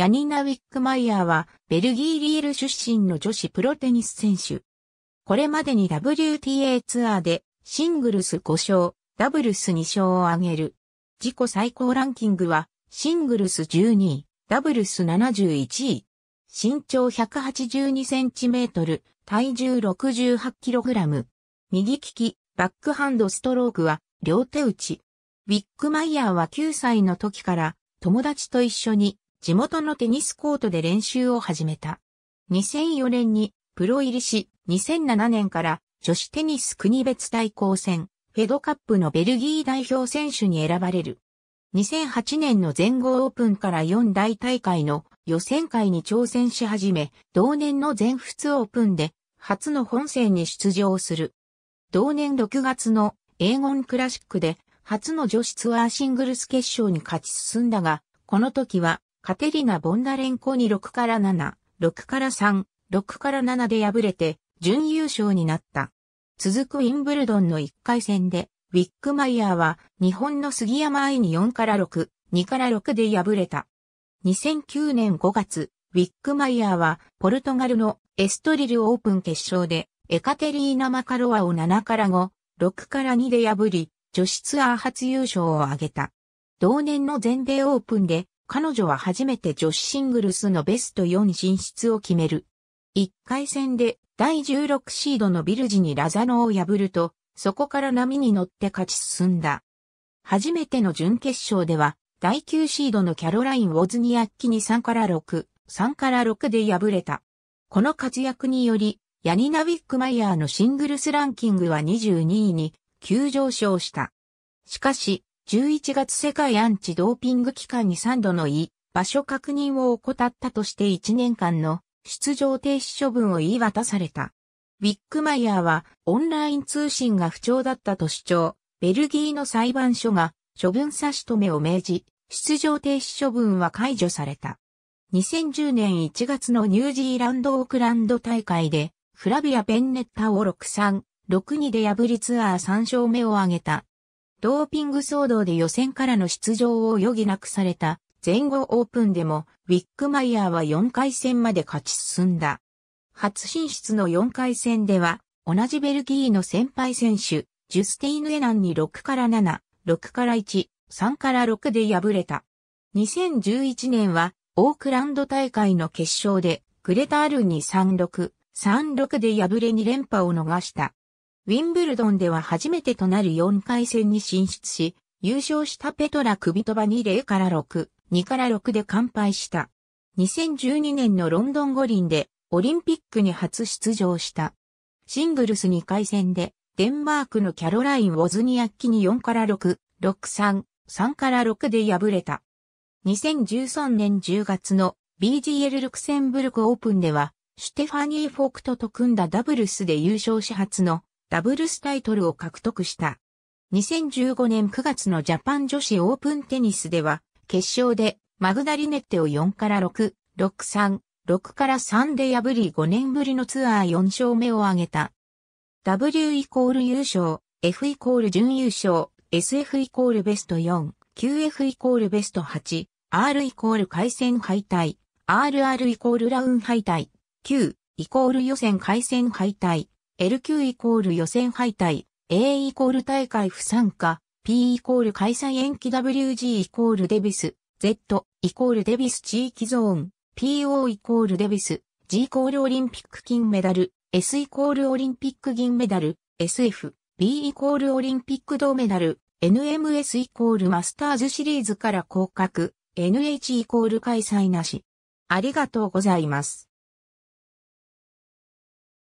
ヤニナ・ウィックマイヤーはベルギーリール出身の女子プロテニス選手。これまでに WTA ツアーでシングルス5勝、ダブルス2勝を挙げる。自己最高ランキングはシングルス12位、ダブルス71位。身長182センチメートル、体重68キログラム。右利き、バックハンドストロークは両手打ち。ウィックマイヤーは9歳の時から友達と一緒に地元のテニスコートで練習を始めた。2004年にプロ入りし、2007年から女子テニス国別対抗戦、フェドカップのベルギー代表選手に選ばれる。2008年の全豪オープンから4大大会の予選会に挑戦し始め、同年の全仏オープンで初の本戦に出場する。同年6月のエーゴンクラシックで初の女子ツアーシングルス決勝に勝ち進んだが、この時はカテリナ・ボンダレンコに6から7、6から3、6から7で敗れて準優勝になった。続くウィンブルドンの1回戦でウィックマイヤーは日本の杉山愛に4から6、2から6で敗れた。2009年5月、ウィックマイヤーはポルトガルのエストリルオープン決勝でエカテリーナ・マカロワを7から5、6から2で破り、女子ツアー初優勝を挙げた。同年の全米オープンで彼女は初めて女子シングルスのベスト4進出を決める。1回戦で第16シードのビルジにラザノを破ると、そこから波に乗って勝ち進んだ。初めての準決勝では、第9シードのキャロライン・ウォズニアッキに3から6、3から6で敗れた。この活躍により、ヤニナ・ウィックマイヤーのシングルスランキングは22位に急上昇した。しかし、11月世界アンチドーピング機関に3度の位、場所確認を怠ったとして1年間の出場停止処分を言い渡された。ウィックマイヤーはオンライン通信が不調だったと主張、ベルギーの裁判所が処分差し止めを命じ、出場停止処分は解除された。2010年1月のニュージーランドオークランド大会で、フラビア・ペンネッタを6-3、6-2で破りツアー3勝目を挙げた。ドーピング騒動で予選からの出場を余儀なくされた全豪オープンでもウィックマイヤーは4回戦まで勝ち進んだ。初進出の4回戦では、同じベルギーの先輩選手、ジュスティーヌ・エナンに6から7、6から1、3から6で敗れた。2011年は、オークランド大会の決勝で、グレタールに3-6、3-6で敗れ2連覇を逃した。ウィンブルドンでは初めてとなる4回戦に進出し、優勝したペトラ・クビトバに0から6、2から6で完敗した。2012年のロンドン五輪でオリンピックに初出場した。シングルス2回戦で、デンマークのキャロライン・ウォズニアッキに4から6、6-3、3から6で敗れた。2013年10月の BGL ルクセンブルクオープンでは、シュテファニー・フォークトと組んだダブルスで優勝し初のダブルスタイトルを獲得した。2015年9月のジャパン女子オープンテニスでは、決勝でマグダリネッテを4から6、6-3、6から3で破り5年ぶりのツアー4勝目を挙げた。W イコール優勝、F イコール準優勝、SF イコールベスト4、QF イコールベスト8、R イコール回戦敗退、RR イコールラウン敗退、Q イコール予選回戦敗退、LQ イコール予選敗退、A イコール大会不参加、P イコール開催延期 WG イコールデビス、Z イコールデビス地域ゾーン、PO イコールデビス、G イコールオリンピック金メダル、S イコールオリンピック銀メダル、SF、B イコールオリンピック銅メダル、NMS イコールマスターズシリーズから降格、NH イコール開催なし。ありがとうございます。